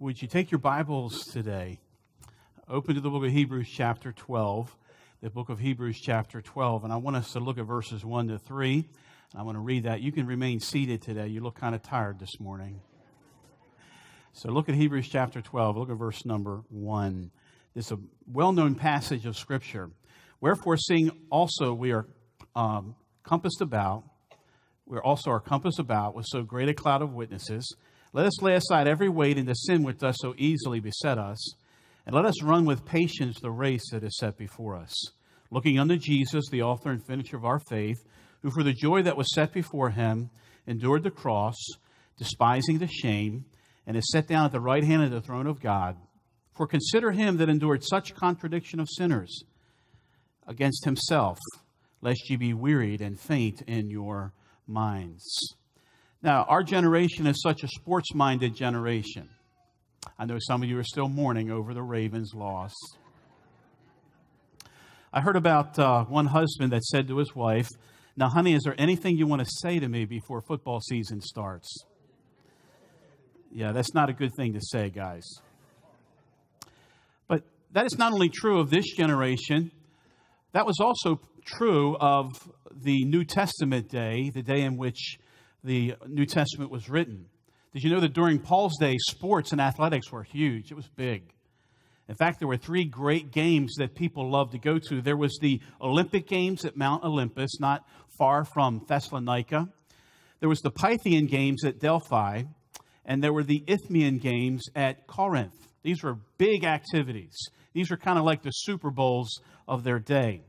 would you take your Bibles today? Open to the book of Hebrews, chapter 12. The book of Hebrews, chapter 12. And I want us to look at verses 1 to 3. I want to read that. You can remain seated today. You look kind of tired this morning. So look at Hebrews, chapter 12. Look at verse number 1. This is a well known passage of Scripture. Wherefore, seeing also we are um, compassed about, we also are compassed about with so great a cloud of witnesses. Let us lay aside every weight and the sin which does so easily beset us, and let us run with patience the race that is set before us, looking unto Jesus, the author and finisher of our faith, who for the joy that was set before him endured the cross, despising the shame, and is set down at the right hand of the throne of God. For consider him that endured such contradiction of sinners against himself, lest ye be wearied and faint in your minds. Now, our generation is such a sports minded generation. I know some of you are still mourning over the Ravens' loss. I heard about uh, one husband that said to his wife, Now, honey, is there anything you want to say to me before football season starts? Yeah, that's not a good thing to say, guys. But that is not only true of this generation, that was also true of the New Testament day, the day in which the New Testament was written. Did you know that during Paul's day, sports and athletics were huge? It was big. In fact, there were three great games that people loved to go to. There was the Olympic Games at Mount Olympus, not far from Thessalonica. There was the Pythian Games at Delphi, and there were the Isthmian Games at Corinth. These were big activities. These were kind of like the Super Bowls of their day.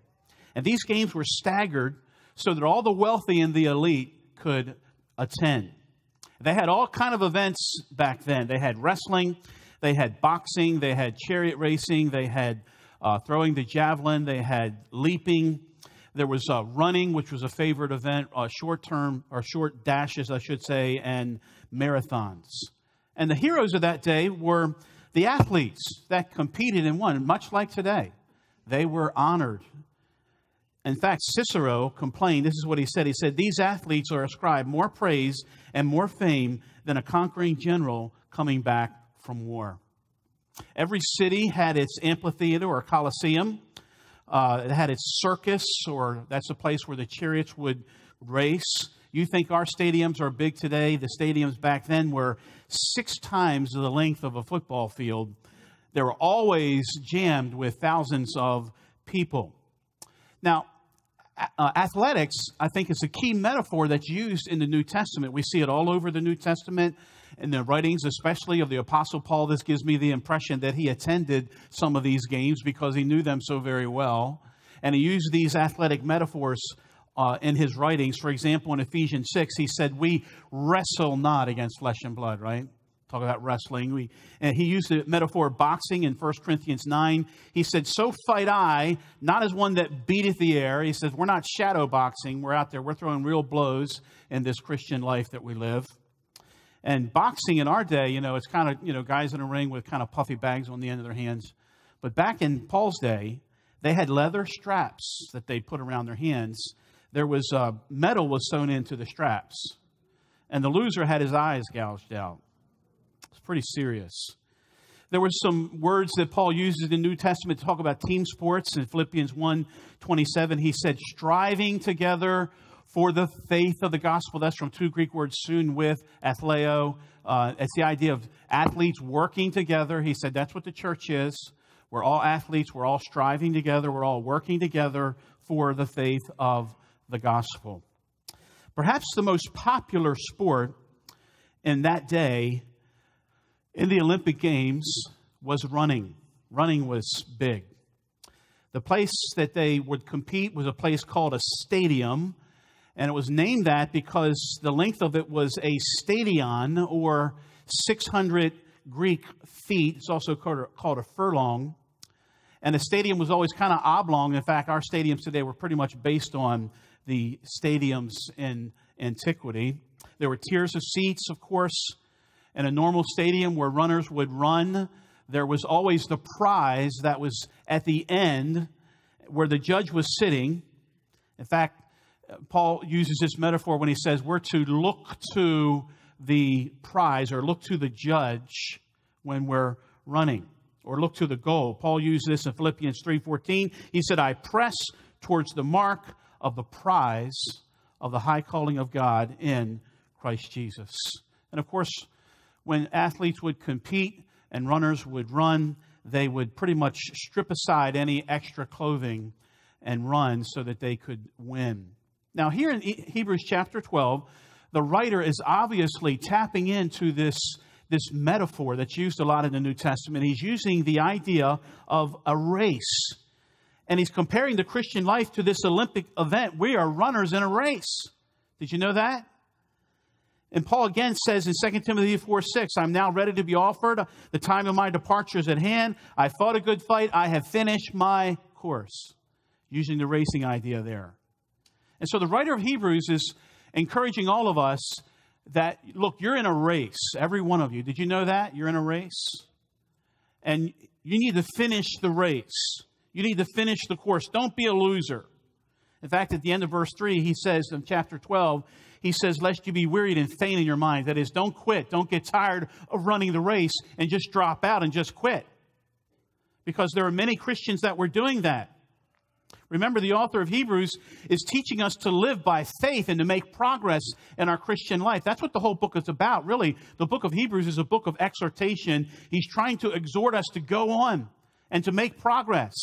And these games were staggered so that all the wealthy and the elite could attend. They had all kind of events back then. They had wrestling, they had boxing, they had chariot racing, they had uh, throwing the javelin, they had leaping. There was uh, running, which was a favorite event, uh, short term or short dashes, I should say, and marathons. And the heroes of that day were the athletes that competed and won, much like today. They were honored in fact, Cicero complained. This is what he said. He said, These athletes are ascribed more praise and more fame than a conquering general coming back from war. Every city had its amphitheater or coliseum. Uh, it had its circus, or that's a place where the chariots would race. You think our stadiums are big today? The stadiums back then were six times the length of a football field. They were always jammed with thousands of people. Now, uh, athletics, I think, is a key metaphor that's used in the New Testament. We see it all over the New Testament in the writings, especially of the Apostle Paul. This gives me the impression that he attended some of these games because he knew them so very well. And he used these athletic metaphors uh, in his writings. For example, in Ephesians 6, he said, We wrestle not against flesh and blood, right? Talk about wrestling. We, and he used the metaphor of boxing in 1 Corinthians 9. He said, So fight I, not as one that beateth the air. He says, We're not shadow boxing. We're out there, we're throwing real blows in this Christian life that we live. And boxing in our day, you know, it's kind of, you know, guys in a ring with kind of puffy bags on the end of their hands. But back in Paul's day, they had leather straps that they put around their hands. There was uh, metal was sewn into the straps. And the loser had his eyes gouged out pretty serious. There were some words that Paul uses in the New Testament to talk about team sports. In Philippians 1 27, he said, striving together for the faith of the gospel. That's from two Greek words, soon with, athleo. Uh, it's the idea of athletes working together. He said that's what the church is. We're all athletes. We're all striving together. We're all working together for the faith of the gospel. Perhaps the most popular sport in that day in the Olympic Games was running. Running was big. The place that they would compete was a place called a stadium, and it was named that because the length of it was a stadion, or 600 Greek feet. It's also called a, called a furlong. And the stadium was always kind of oblong. In fact, our stadiums today were pretty much based on the stadiums in antiquity. There were tiers of seats, of course, in a normal stadium where runners would run, there was always the prize that was at the end where the judge was sitting. In fact, Paul uses this metaphor when he says we're to look to the prize or look to the judge when we're running or look to the goal. Paul used this in Philippians 3:14. He said, "I press towards the mark of the prize of the high calling of God in Christ Jesus." And of course, when athletes would compete and runners would run, they would pretty much strip aside any extra clothing and run so that they could win. Now, here in Hebrews chapter 12, the writer is obviously tapping into this, this metaphor that's used a lot in the New Testament. He's using the idea of a race. And he's comparing the Christian life to this Olympic event. We are runners in a race. Did you know that? And Paul again says in 2 Timothy 4 6, I'm now ready to be offered. The time of my departure is at hand. I fought a good fight. I have finished my course. Using the racing idea there. And so the writer of Hebrews is encouraging all of us that, look, you're in a race, every one of you. Did you know that? You're in a race. And you need to finish the race. You need to finish the course. Don't be a loser. In fact, at the end of verse 3, he says in chapter 12, he says, Lest you be wearied and faint in your mind. That is, don't quit. Don't get tired of running the race and just drop out and just quit. Because there are many Christians that were doing that. Remember, the author of Hebrews is teaching us to live by faith and to make progress in our Christian life. That's what the whole book is about, really. The book of Hebrews is a book of exhortation. He's trying to exhort us to go on and to make progress.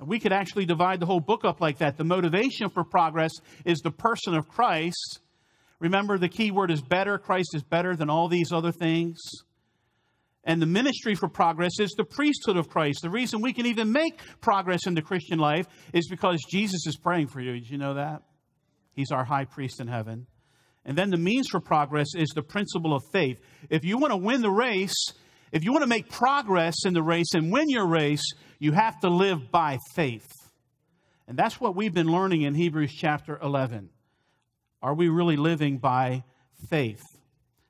And we could actually divide the whole book up like that. The motivation for progress is the person of Christ. Remember, the key word is better. Christ is better than all these other things. And the ministry for progress is the priesthood of Christ. The reason we can even make progress in the Christian life is because Jesus is praying for you. Did you know that? He's our high priest in heaven. And then the means for progress is the principle of faith. If you want to win the race, if you want to make progress in the race and win your race, you have to live by faith. And that's what we've been learning in Hebrews chapter 11. Are we really living by faith?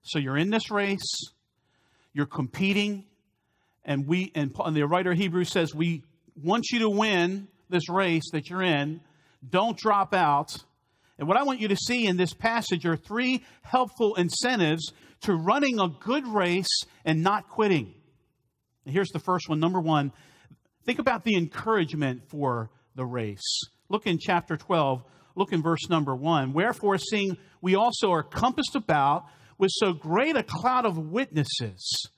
So you're in this race you're competing, and we and, the writer of Hebrews says we want you to win this race that you're in. Don't drop out. And what I want you to see in this passage are three helpful incentives to running a good race and not quitting. And here's the first one. Number one, think about the encouragement for the race. Look in chapter 12, look in verse number one. Wherefore, seeing we also are compassed about with so great a cloud of witnesses.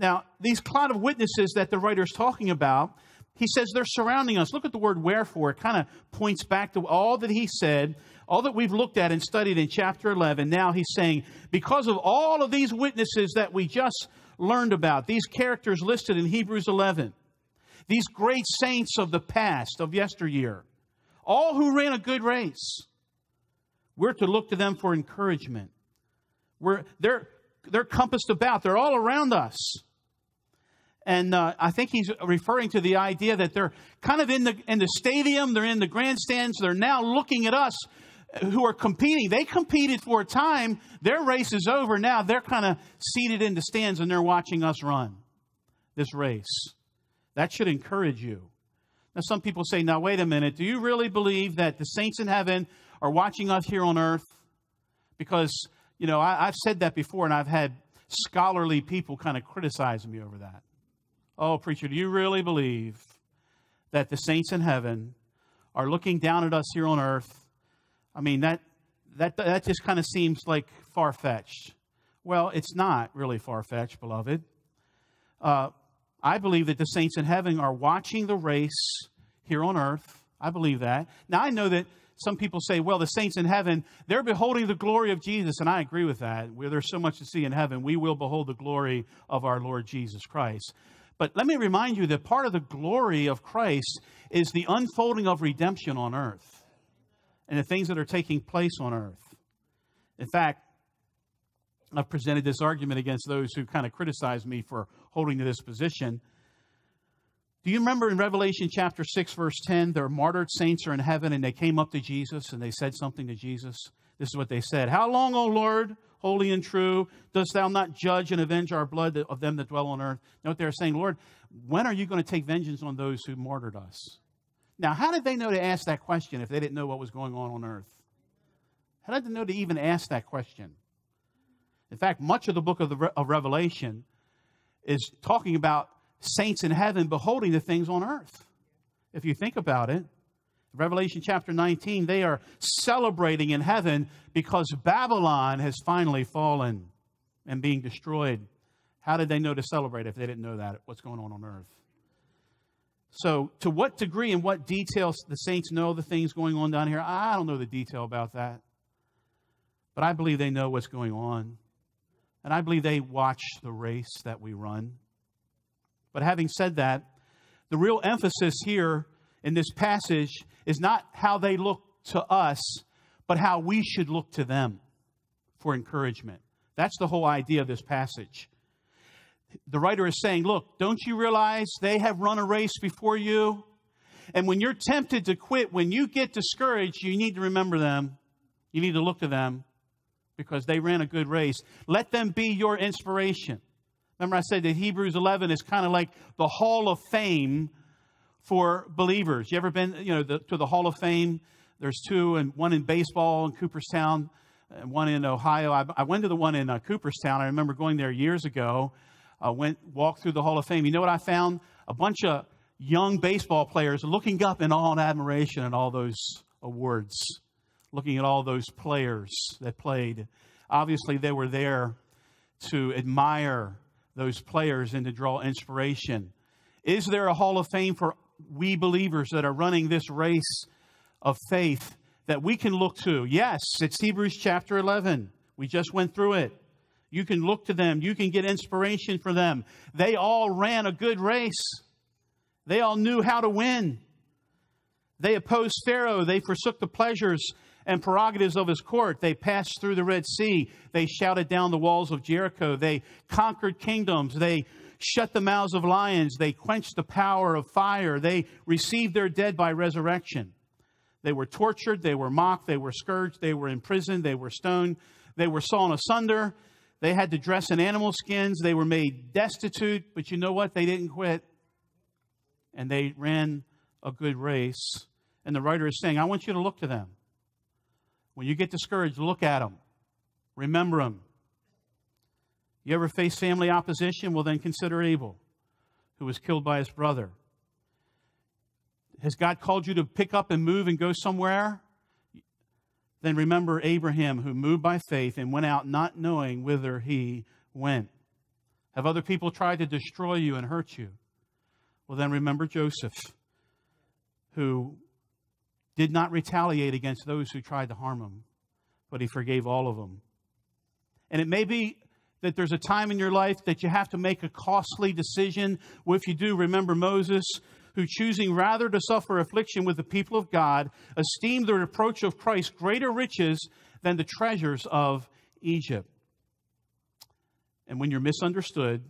Now, these cloud of witnesses that the writer is talking about, he says they're surrounding us. Look at the word wherefore. It kind of points back to all that he said, all that we've looked at and studied in chapter 11. Now he's saying, because of all of these witnesses that we just learned about, these characters listed in Hebrews 11, these great saints of the past, of yesteryear, all who ran a good race, we're to look to them for encouragement we're, they're, they're compassed about, they're all around us. And uh, I think he's referring to the idea that they're kind of in the, in the stadium, they're in the grandstands, they're now looking at us who are competing. They competed for a time, their race is over. Now they're kind of seated in the stands and they're watching us run this race. That should encourage you. Now, some people say, now, wait a minute, do you really believe that the saints in heaven are watching us here on earth? Because you know, I, have said that before, and I've had scholarly people kind of criticize me over that. Oh, preacher, do you really believe that the saints in heaven are looking down at us here on earth? I mean, that, that, that just kind of seems like far fetched. Well, it's not really far fetched, beloved. Uh, I believe that the saints in heaven are watching the race here on earth. I believe that. Now, I know that some people say, well, the saints in heaven, they're beholding the glory of Jesus. And I agree with that. Where there's so much to see in heaven, we will behold the glory of our Lord Jesus Christ. But let me remind you that part of the glory of Christ is the unfolding of redemption on earth and the things that are taking place on earth. In fact, I've presented this argument against those who kind of criticize me for holding to this position. Do you remember in Revelation chapter 6, verse 10, their martyred saints are in heaven and they came up to Jesus and they said something to Jesus? This is what they said How long, O Lord, holy and true, dost thou not judge and avenge our blood of them that dwell on earth? Note they're saying, Lord, when are you going to take vengeance on those who martyred us? Now, how did they know to ask that question if they didn't know what was going on on earth? How did they know to even ask that question? In fact, much of the book of, the, of Revelation is talking about saints in heaven beholding the things on earth. If you think about it, Revelation chapter 19, they are celebrating in heaven because Babylon has finally fallen and being destroyed. How did they know to celebrate if they didn't know that? What's going on on earth? So, to what degree and what details the saints know the things going on down here, I don't know the detail about that. But I believe they know what's going on. And I believe they watch the race that we run. But having said that, the real emphasis here in this passage is not how they look to us, but how we should look to them for encouragement. That's the whole idea of this passage. The writer is saying, Look, don't you realize they have run a race before you? And when you're tempted to quit, when you get discouraged, you need to remember them. You need to look to them because they ran a good race. Let them be your inspiration. Remember, I said that Hebrews 11 is kind of like the hall of fame for believers. You ever been, you know, the, to the Hall of Fame? There's two, and one in baseball in Cooperstown, and one in Ohio. I, I went to the one in uh, Cooperstown. I remember going there years ago. I went walked through the Hall of Fame. You know what I found? A bunch of young baseball players looking up in awe and admiration at all those awards, looking at all those players that played. Obviously, they were there to admire those players and to draw inspiration. Is there a Hall of Fame for we believers that are running this race of faith that we can look to. Yes, it's Hebrews chapter 11. We just went through it. You can look to them, you can get inspiration from them. They all ran a good race, they all knew how to win. They opposed Pharaoh, they forsook the pleasures and prerogatives of his court. They passed through the Red Sea. They shouted down the walls of Jericho. They conquered kingdoms. They shut the mouths of lions. They quenched the power of fire. They received their dead by resurrection. They were tortured. They were mocked. They were scourged. They were imprisoned. They were stoned. They were sawn asunder. They had to dress in animal skins. They were made destitute. But you know what? They didn't quit. And they ran a good race. And the writer is saying, I want you to look to them. When you get discouraged, look at them. Remember them. You ever face family opposition? Well, then consider Abel, who was killed by his brother. Has God called you to pick up and move and go somewhere? Then remember Abraham, who moved by faith and went out not knowing whither he went. Have other people tried to destroy you and hurt you? Well, then remember Joseph, who did not retaliate against those who tried to harm him, but he forgave all of them. And it may be that there's a time in your life that you have to make a costly decision. Well, if you do, remember Moses, who choosing rather to suffer affliction with the people of God, esteemed the reproach of Christ greater riches than the treasures of Egypt. And when you're misunderstood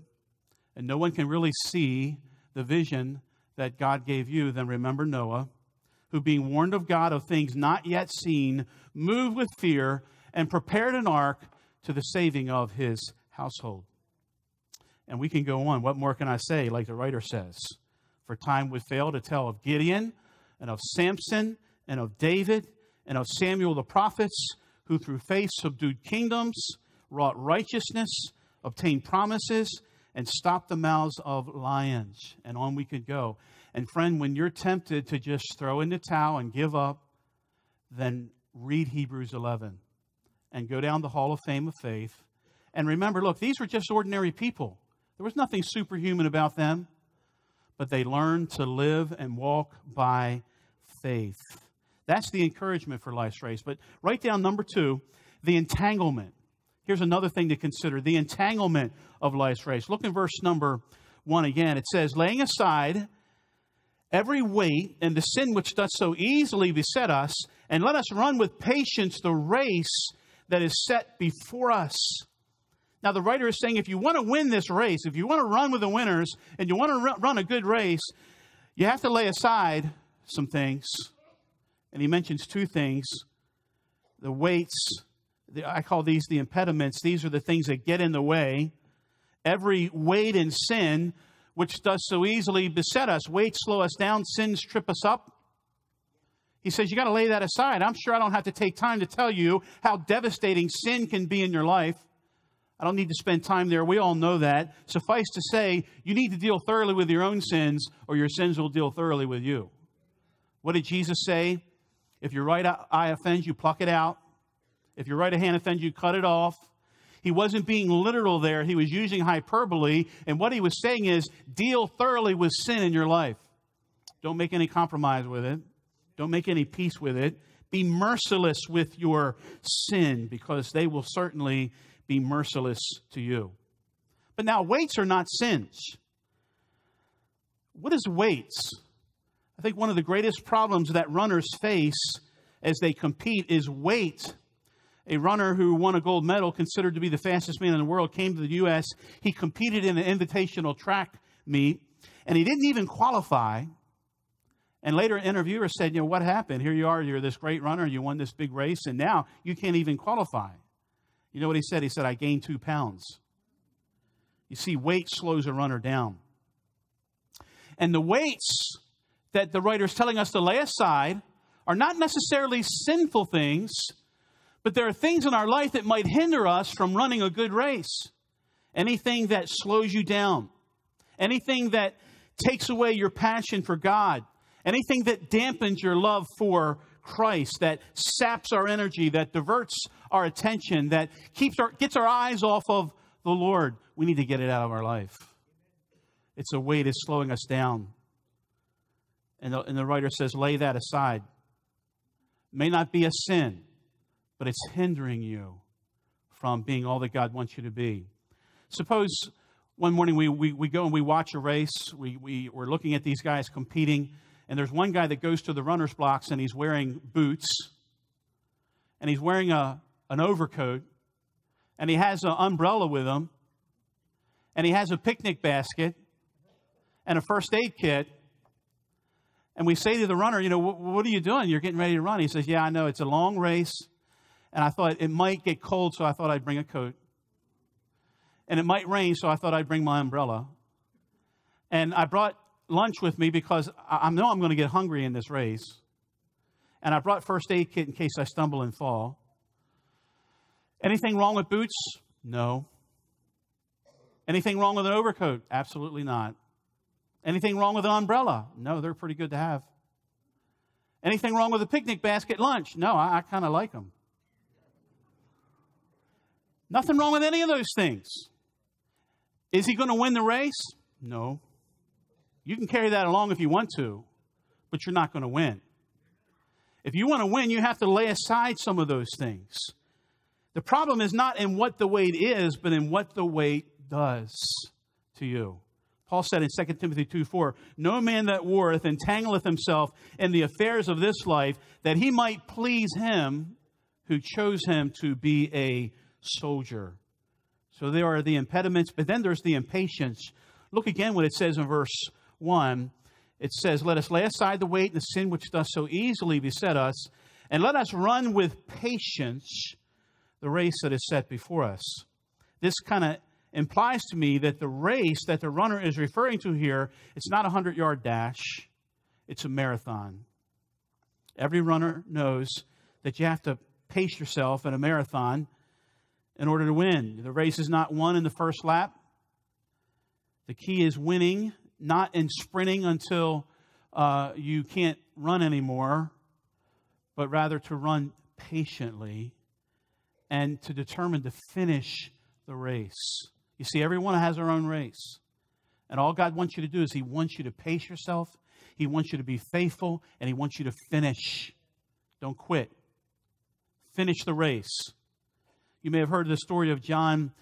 and no one can really see the vision that God gave you, then remember Noah, who being warned of God of things not yet seen, moved with fear and prepared an ark to the saving of his household. And we can go on. What more can I say, like the writer says? For time would fail to tell of Gideon and of Samson and of David and of Samuel the prophets, who through faith subdued kingdoms, wrought righteousness, obtained promises, and stopped the mouths of lions. And on we could go. And friend, when you're tempted to just throw in the towel and give up, then read Hebrews 11 and go down the hall of fame of faith and remember, look, these were just ordinary people. There was nothing superhuman about them, but they learned to live and walk by faith. That's the encouragement for life's race. But write down number two, the entanglement. Here's another thing to consider the entanglement of life's race. Look in verse number one again. It says, laying aside every weight and the sin which doth so easily beset us, and let us run with patience the race that is set before us. Now, the writer is saying if you want to win this race, if you want to run with the winners, and you want to run a good race, you have to lay aside some things. And he mentions two things the weights, the, I call these the impediments. These are the things that get in the way. Every weight and sin, which does so easily beset us, weights slow us down, sins trip us up. He says, You got to lay that aside. I'm sure I don't have to take time to tell you how devastating sin can be in your life. I don't need to spend time there. We all know that. Suffice to say, you need to deal thoroughly with your own sins, or your sins will deal thoroughly with you. What did Jesus say? If your right eye offends you, pluck it out. If your right hand offends you, cut it off. He wasn't being literal there, he was using hyperbole. And what he was saying is deal thoroughly with sin in your life. Don't make any compromise with it, don't make any peace with it. Be merciless with your sin because they will certainly be merciless to you. But now, weights are not sins. What is weights? I think one of the greatest problems that runners face as they compete is weight. A runner who won a gold medal, considered to be the fastest man in the world, came to the U.S. He competed in an invitational track meet, and he didn't even qualify. And later, an interviewer said, You know, what happened? Here you are, you're this great runner, you won this big race, and now you can't even qualify. You know what he said? He said, I gained two pounds. You see, weight slows a runner down. And the weights that the writer is telling us to lay aside are not necessarily sinful things, but there are things in our life that might hinder us from running a good race. Anything that slows you down, anything that takes away your passion for God, anything that dampens your love for Christ, that saps our energy, that diverts our attention, that keeps our, gets our eyes off of the Lord, we need to get it out of our life. It's a weight that's slowing us down. And the, and the writer says, lay that aside. may not be a sin, but it's hindering you from being all that God wants you to be. Suppose one morning we, we, we go and we watch a race. We, we, we're looking at these guys competing and there's one guy that goes to the runner's blocks and he's wearing boots and he's wearing a, an overcoat and he has an umbrella with him and he has a picnic basket and a first aid kit. And we say to the runner, you know, what are you doing? You're getting ready to run. He says, yeah, I know. It's a long race. And I thought it might get cold, so I thought I'd bring a coat. And it might rain, so I thought I'd bring my umbrella. And I brought lunch with me because I know I'm going to get hungry in this race. And I brought first aid kit in case I stumble and fall. Anything wrong with boots? No. Anything wrong with an overcoat? Absolutely not. Anything wrong with an umbrella? No, they're pretty good to have. Anything wrong with a picnic basket lunch? No, I, I kind of like them. Nothing wrong with any of those things. Is he going to win the race? No. You can carry that along if you want to, but you're not going to win. If you want to win, you have to lay aside some of those things. The problem is not in what the weight is, but in what the weight does to you. Paul said in 2 Timothy 2 4, No man that warreth entangleth himself in the affairs of this life, that he might please him who chose him to be a soldier. So there are the impediments, but then there's the impatience. Look again what it says in verse 1, it says, Let us lay aside the weight and the sin which does so easily beset us, and let us run with patience the race that is set before us. This kind of implies to me that the race that the runner is referring to here, it's not a 100 yard dash, it's a marathon. Every runner knows that you have to pace yourself in a marathon in order to win. The race is not won in the first lap. The key is winning not in sprinting until uh, you can't run anymore, but rather to run patiently and to determine to finish the race. You see, everyone has their own race. And all God wants you to do is He wants you to pace yourself, He wants you to be faithful, and He wants you to finish. Don't quit. Finish the race. You may have heard the story of John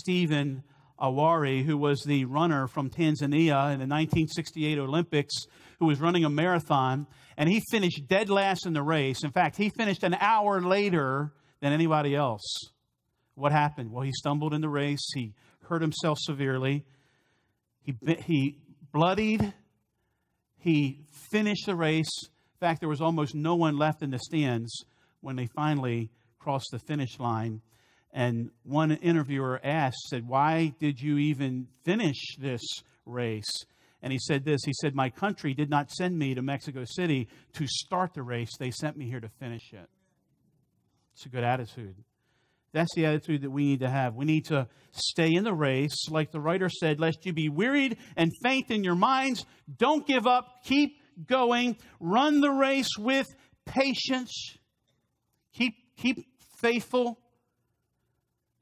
Stephen Akhwari, who was the runner from Tanzania in the 1968 Olympics, who was running a marathon, and he finished dead last in the race. In fact, he finished an hour later than anybody else. What happened? Well, he stumbled in the race, he hurt himself severely, he, he bloodied, he finished the race. In fact, there was almost no one left in the stands when they finally crossed the finish line. And one interviewer asked, said, Why did you even finish this race? And he said this He said, My country did not send me to Mexico City to start the race, they sent me here to finish it. It's a good attitude. That's the attitude that we need to have. We need to stay in the race, like the writer said, lest you be wearied and faint in your minds. Don't give up. Keep going. Run the race with patience. Keep, keep faithful.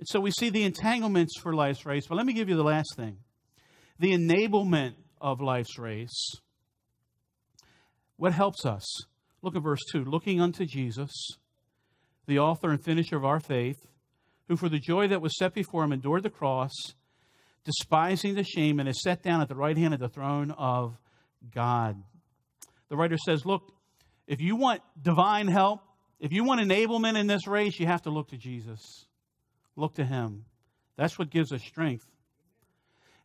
And so we see the entanglements for life's race. But let me give you the last thing the enablement of life's race. What helps us? Look at verse 2. Looking unto Jesus, the author and finisher of our faith who for the joy that was set before him endured the cross, despising the shame, and is set down at the right hand of the throne of God. The writer says, Look, if you want divine help, if you want enablement in this race, you have to look to Jesus. Look to him. That's what gives us strength.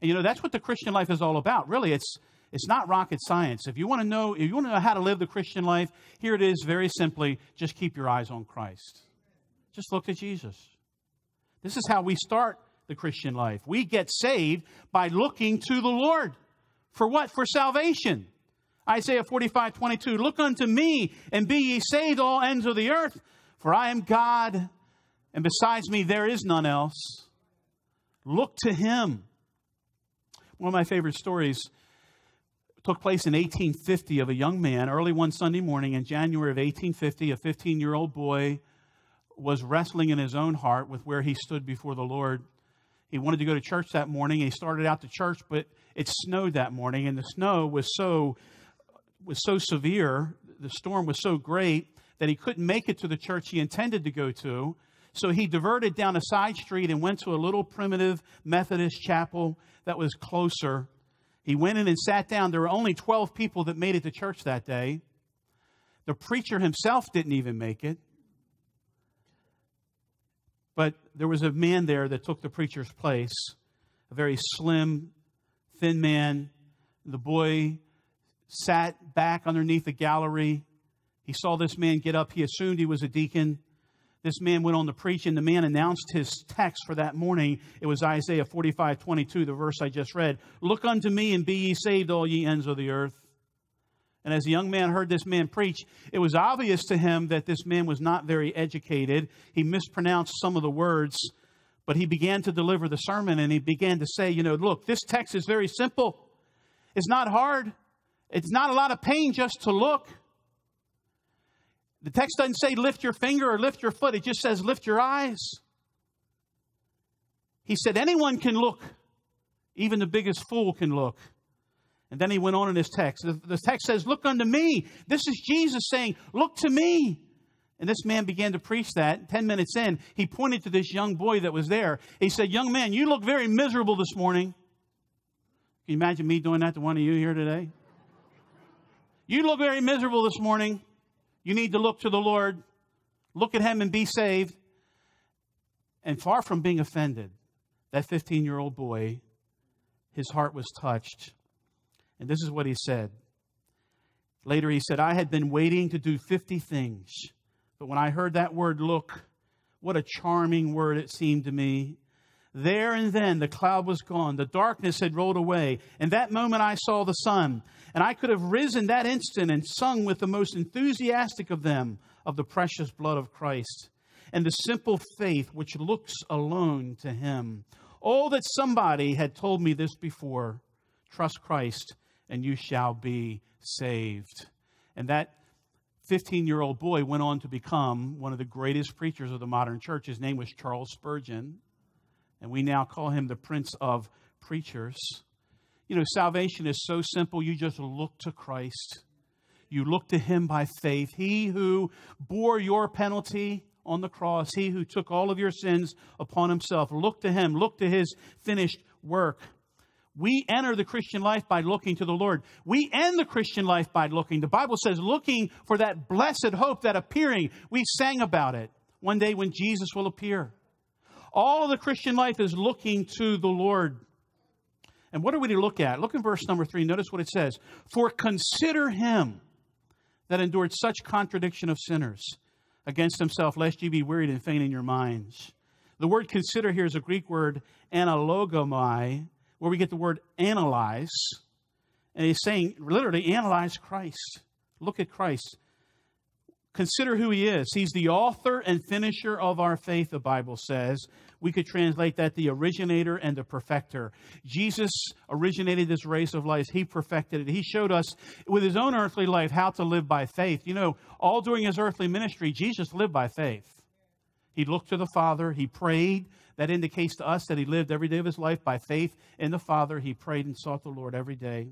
And you know, that's what the Christian life is all about. Really, it's it's not rocket science. If you want to know, if you want to know how to live the Christian life, here it is very simply, just keep your eyes on Christ. Just look to Jesus. This is how we start the Christian life. We get saved by looking to the Lord. For what? For salvation. Isaiah 45, 22. Look unto me and be ye saved, all ends of the earth, for I am God, and besides me there is none else. Look to him. One of my favorite stories took place in 1850 of a young man, early one Sunday morning in January of 1850, a 15 year old boy was wrestling in his own heart with where he stood before the Lord. He wanted to go to church that morning. He started out to church, but it snowed that morning, and the snow was so was so severe, the storm was so great that he couldn't make it to the church he intended to go to. So he diverted down a side street and went to a little primitive Methodist chapel that was closer. He went in and sat down. There were only 12 people that made it to church that day. The preacher himself didn't even make it. But there was a man there that took the preacher's place, a very slim, thin man. The boy sat back underneath the gallery. He saw this man get up. He assumed he was a deacon. This man went on to preach, and the man announced his text for that morning. It was Isaiah 45 22, the verse I just read. Look unto me and be ye saved, all ye ends of the earth. And as the young man heard this man preach, it was obvious to him that this man was not very educated. He mispronounced some of the words, but he began to deliver the sermon and he began to say, You know, look, this text is very simple. It's not hard, it's not a lot of pain just to look. The text doesn't say lift your finger or lift your foot, it just says lift your eyes. He said, Anyone can look, even the biggest fool can look. And then he went on in his text. The text says, Look unto me. This is Jesus saying, Look to me. And this man began to preach that. Ten minutes in, he pointed to this young boy that was there. He said, Young man, you look very miserable this morning. Can you imagine me doing that to one of you here today? You look very miserable this morning. You need to look to the Lord, look at Him and be saved. And far from being offended, that 15 year old boy, his heart was touched and this is what he said. Later, he said, I had been waiting to do 50 things, but when I heard that word look, what a charming word it seemed to me. There and then the cloud was gone, the darkness had rolled away, and that moment I saw the sun. And I could have risen that instant and sung with the most enthusiastic of them of the precious blood of Christ and the simple faith which looks alone to Him. Oh, that somebody had told me this before. Trust Christ and you shall be saved. And that 15 year old boy went on to become one of the greatest preachers of the modern church. His name was Charles Spurgeon, and we now call him the Prince of Preachers. You know, salvation is so simple, you just look to Christ. You look to him by faith. He who bore your penalty on the cross, he who took all of your sins upon himself. Look to him, look to his finished work. We enter the Christian life by looking to the Lord. We end the Christian life by looking. The Bible says, looking for that blessed hope, that appearing. We sang about it one day when Jesus will appear. All of the Christian life is looking to the Lord. And what are we to look at? Look in verse number three. Notice what it says For consider him that endured such contradiction of sinners against himself, lest ye be wearied and faint in your minds. The word consider here is a Greek word, analogomai, where we get the word analyze. And he's saying, literally, analyze Christ. Look at Christ. Consider who he is. He's the author and finisher of our faith, the Bible says. We could translate that the originator and the perfecter. Jesus originated this race of life. He perfected it. He showed us with his own earthly life how to live by faith. You know, all during his earthly ministry, Jesus lived by faith. He looked to the Father. He prayed. That indicates to us that he lived every day of his life by faith in the Father. He prayed and sought the Lord every day.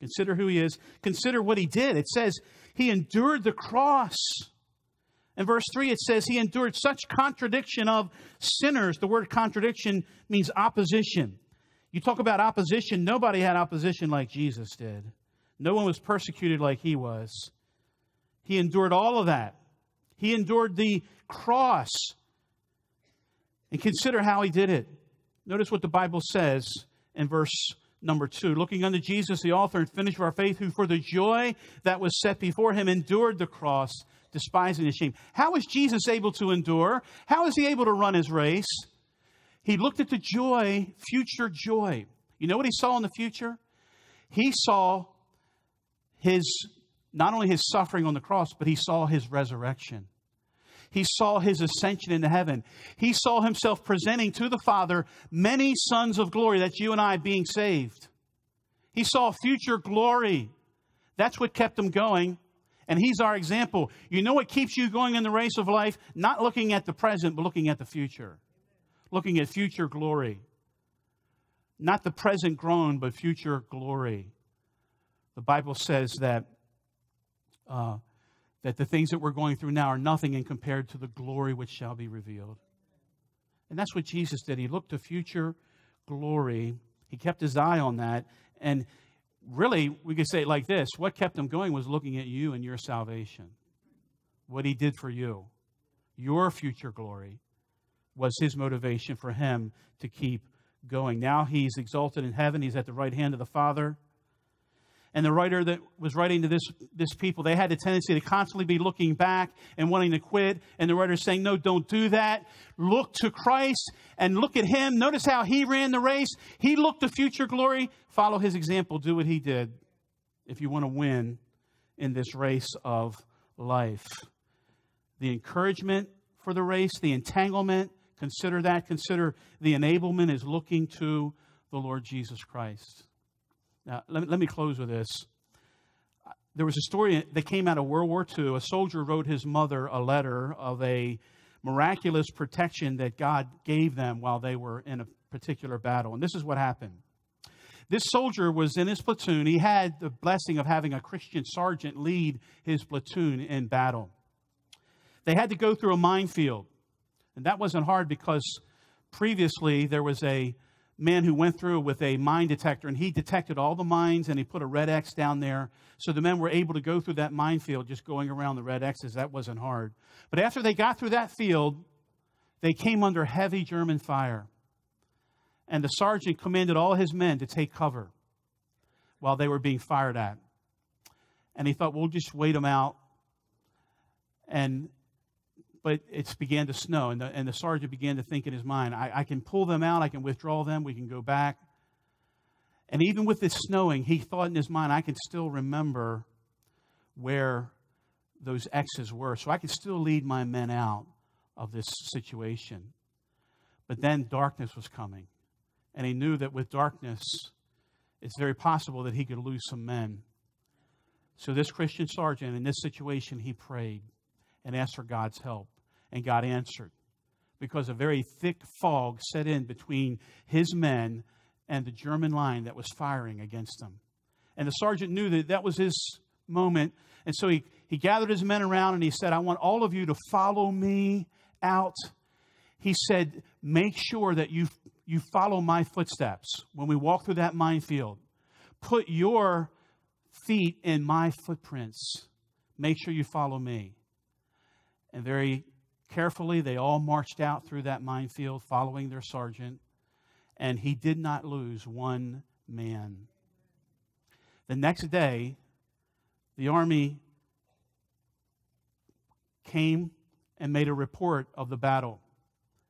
Consider who he is. Consider what he did. It says he endured the cross. In verse 3, it says he endured such contradiction of sinners. The word contradiction means opposition. You talk about opposition, nobody had opposition like Jesus did. No one was persecuted like he was. He endured all of that. He endured the cross. And consider how he did it. Notice what the Bible says in verse Number two, looking unto Jesus, the author and finisher of our faith, who for the joy that was set before him endured the cross, despising the shame. How is Jesus able to endure? How is he able to run his race? He looked at the joy, future joy. You know what he saw in the future? He saw his, not only his suffering on the cross, but he saw his resurrection. He saw his ascension into heaven. He saw himself presenting to the Father many sons of glory. That's you and I being saved. He saw future glory. That's what kept him going. And he's our example. You know what keeps you going in the race of life? Not looking at the present, but looking at the future. Looking at future glory. Not the present groan, but future glory. The Bible says that uh, that the things that we're going through now are nothing in compared to the glory which shall be revealed. And that's what Jesus did. He looked to future glory. He kept his eye on that. And really, we could say it like this what kept him going was looking at you and your salvation, what he did for you. Your future glory was his motivation for him to keep going. Now he's exalted in heaven, he's at the right hand of the Father and the writer that was writing to this, this people, they had a tendency to constantly be looking back and wanting to quit. And the writer is saying, No, don't do that. Look to Christ and look at Him. Notice how He ran the race. He looked to future glory. Follow His example. Do what He did if you want to win in this race of life. The encouragement for the race, the entanglement, consider that. Consider the enablement is looking to the Lord Jesus Christ. Now, let me, let me close with this. Uh, there was a story that came out of World War II. A soldier wrote his mother a letter of a miraculous protection that God gave them while they were in a particular battle. And this is what happened. This soldier was in his platoon. He had the blessing of having a Christian sergeant lead his platoon in battle. They had to go through a minefield. And that wasn't hard because previously there was a man who went through with a mine detector and he detected all the mines and he put a red X down there. So the men were able to go through that minefield just going around the red X's. That wasn't hard. But after they got through that field, they came under heavy German fire. And the sergeant commanded all his men to take cover while they were being fired at. And he thought, we'll just wait them out. And but it began to snow, and the, and the sergeant began to think in his mind, I, I can pull them out, I can withdraw them, we can go back. And even with this snowing, he thought in his mind, I can still remember where those X's were. So I can still lead my men out of this situation. But then darkness was coming. And he knew that with darkness, it's very possible that he could lose some men. So this Christian sergeant, in this situation, he prayed and asked for God's help and God answered because a very thick fog set in between his men and the German line that was firing against them. And the sergeant knew that that was his moment. And so he, he gathered his men around and he said, I want all of you to follow me out. He said, Make sure that you, you follow my footsteps when we walk through that minefield. Put your feet in my footprints. Make sure you follow me. And very Carefully, they all marched out through that minefield following their sergeant, and he did not lose one man. The next day, the army came and made a report of the battle.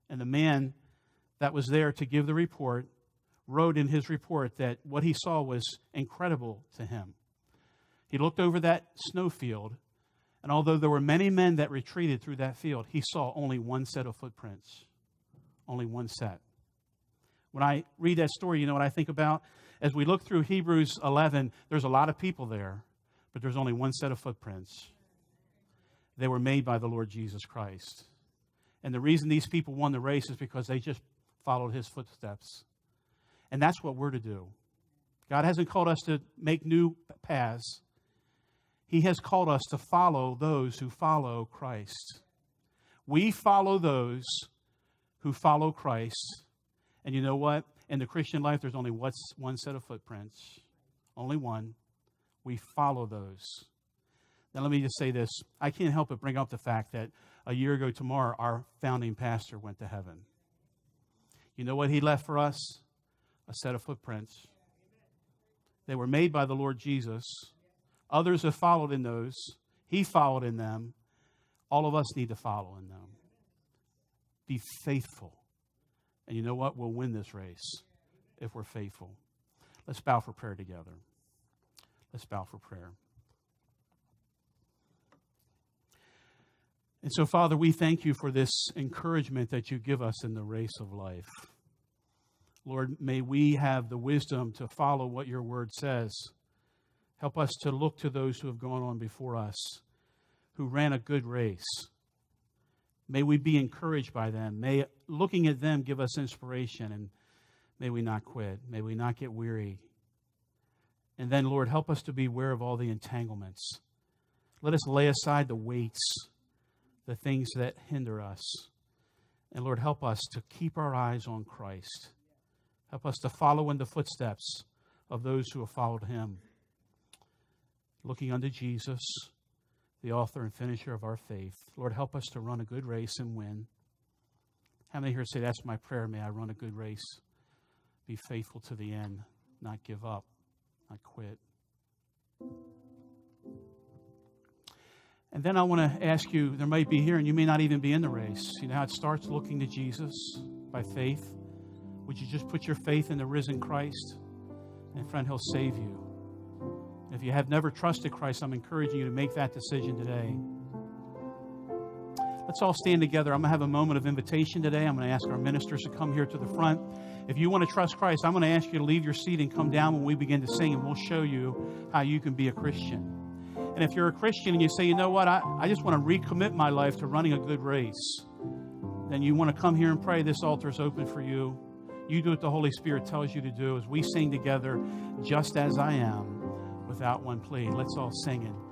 And the man that was there to give the report wrote in his report that what he saw was incredible to him. He looked over that snowfield And although there were many men that retreated through that field, he saw only one set of footprints. Only one set. When I read that story, you know what I think about? As we look through Hebrews 11, there's a lot of people there, but there's only one set of footprints. They were made by the Lord Jesus Christ. And the reason these people won the race is because they just followed his footsteps. And that's what we're to do. God hasn't called us to make new paths. He has called us to follow those who follow Christ. We follow those who follow Christ. And you know what? In the Christian life, there's only what's one set of footprints, only one. We follow those. Now, let me just say this. I can't help but bring up the fact that a year ago tomorrow, our founding pastor went to heaven. You know what he left for us? A set of footprints. They were made by the Lord Jesus. Others have followed in those. He followed in them. All of us need to follow in them. Be faithful. And you know what? We'll win this race if we're faithful. Let's bow for prayer together. Let's bow for prayer. And so, Father, we thank you for this encouragement that you give us in the race of life. Lord, may we have the wisdom to follow what your word says. Help us to look to those who have gone on before us, who ran a good race. May we be encouraged by them. May looking at them give us inspiration, and may we not quit. May we not get weary. And then, Lord, help us to be aware of all the entanglements. Let us lay aside the weights, the things that hinder us. And Lord, help us to keep our eyes on Christ. Help us to follow in the footsteps of those who have followed him. Looking unto Jesus, the author and finisher of our faith. Lord, help us to run a good race and win. How many here say, That's my prayer? May I run a good race, be faithful to the end, not give up, not quit. And then I want to ask you there might be here, and you may not even be in the race. You know how it starts looking to Jesus by faith? Would you just put your faith in the risen Christ? And friend, He'll save you. If you have never trusted Christ, I'm encouraging you to make that decision today. Let's all stand together. I'm going to have a moment of invitation today. I'm going to ask our ministers to come here to the front. If you want to trust Christ, I'm going to ask you to leave your seat and come down when we begin to sing, and we'll show you how you can be a Christian. And if you're a Christian and you say, you know what, I, I just want to recommit my life to running a good race, then you want to come here and pray. This altar is open for you. You do what the Holy Spirit tells you to do as we sing together, just as I am, without one plea. Let's all sing it.